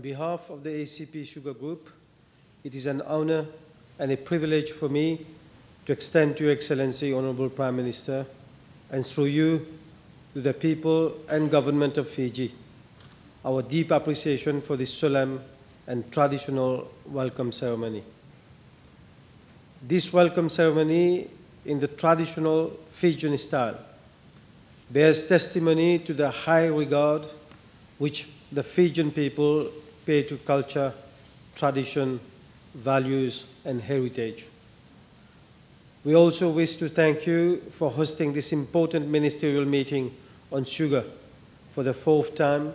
behalf of the ACP Sugar Group, it is an honor and a privilege for me to extend to Your Excellency, Honorable Prime Minister, and through you to the people and government of Fiji, our deep appreciation for this solemn and traditional welcome ceremony. This welcome ceremony in the traditional Fijian style bears testimony to the high regard which the Fijian people to culture, tradition, values, and heritage. We also wish to thank you for hosting this important ministerial meeting on sugar for the fourth time,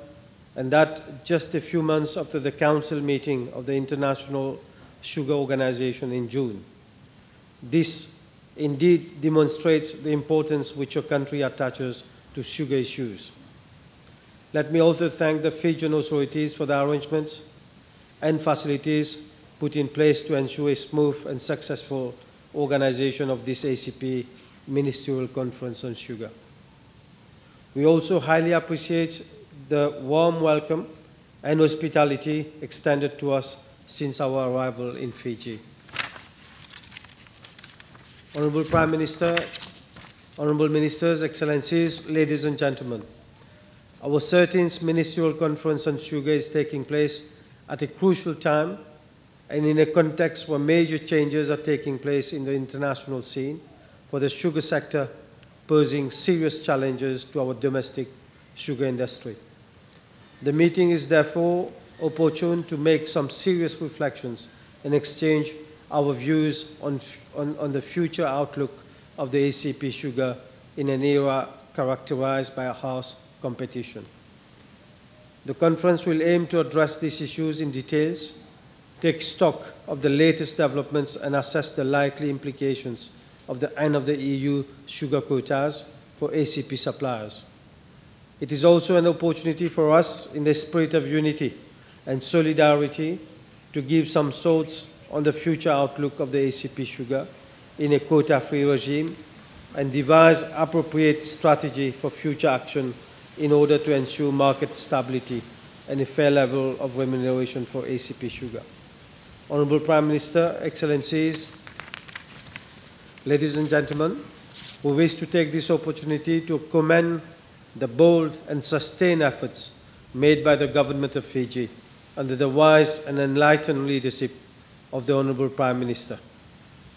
and that just a few months after the council meeting of the International Sugar Organization in June. This indeed demonstrates the importance which your country attaches to sugar issues. Let me also thank the Fijian authorities for the arrangements and facilities put in place to ensure a smooth and successful organization of this ACP Ministerial Conference on Sugar. We also highly appreciate the warm welcome and hospitality extended to us since our arrival in Fiji. Honorable Prime Minister, Honorable Ministers, Excellencies, ladies and gentlemen, our 13th Ministerial Conference on Sugar is taking place at a crucial time and in a context where major changes are taking place in the international scene for the sugar sector, posing serious challenges to our domestic sugar industry. The meeting is therefore opportune to make some serious reflections and exchange our views on, on, on the future outlook of the ACP sugar in an era characterized by a harsh competition. The conference will aim to address these issues in details, take stock of the latest developments and assess the likely implications of the end of the EU sugar quotas for ACP suppliers. It is also an opportunity for us, in the spirit of unity and solidarity, to give some thoughts on the future outlook of the ACP sugar in a quota-free regime and devise appropriate strategy for future action in order to ensure market stability and a fair level of remuneration for ACP sugar. Honorable Prime Minister, Excellencies, ladies and gentlemen, we wish to take this opportunity to commend the bold and sustained efforts made by the government of Fiji under the wise and enlightened leadership of the Honorable Prime Minister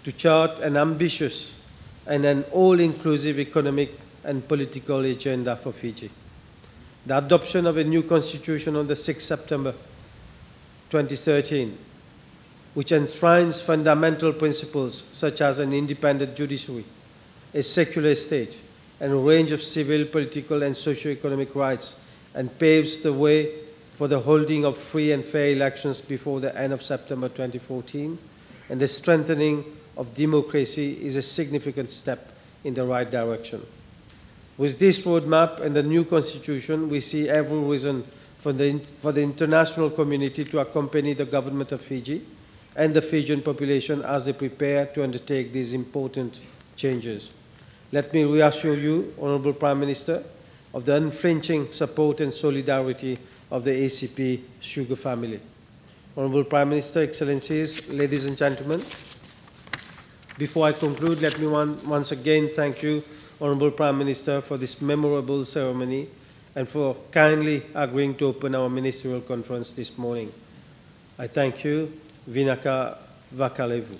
to chart an ambitious and an all-inclusive economic and political agenda for Fiji. The adoption of a new constitution on the 6th September 2013, which enshrines fundamental principles such as an independent judiciary, a secular state, and a range of civil, political, and socio-economic rights, and paves the way for the holding of free and fair elections before the end of September 2014, and the strengthening of democracy is a significant step in the right direction. With this roadmap and the new constitution, we see every reason for the, for the international community to accompany the government of Fiji and the Fijian population as they prepare to undertake these important changes. Let me reassure you, Honorable Prime Minister, of the unflinching support and solidarity of the ACP sugar family. Honorable Prime Minister, Excellencies, ladies and gentlemen, before I conclude, let me one, once again thank you, Honorable Prime Minister, for this memorable ceremony and for kindly agreeing to open our ministerial conference this morning. I thank you. Vinaka Vakalevu.